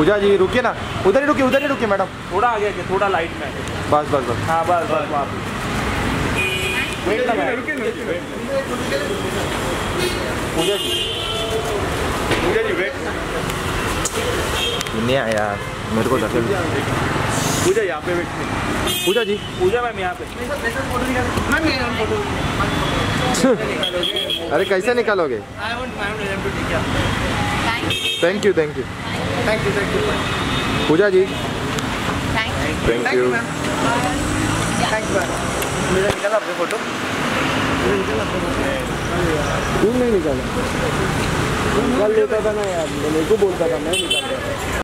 पूजा जी रुकिए ना। उधर ही रुकिए उधर ही रुकिए मैडम। थोड़ा आगे आगे थोड़ा लाइट में बस बस बस। हाँ बस बस वहाँ पूजा जी। पूजा जी वेट नहीं आया। यार मेरे को पूजा यहाँ पे वेट पूजा जी। पूजा मैम यहाँ पे। अरे कैसे निकालोगे? Thank you thank you thank you thank you Pooja ji. Thank thank you thank you मेरा निकाला फ़ोटो। क्यों नहीं निकाला। कल लेता था ना यार मेरे को बोलता था मैं निकाल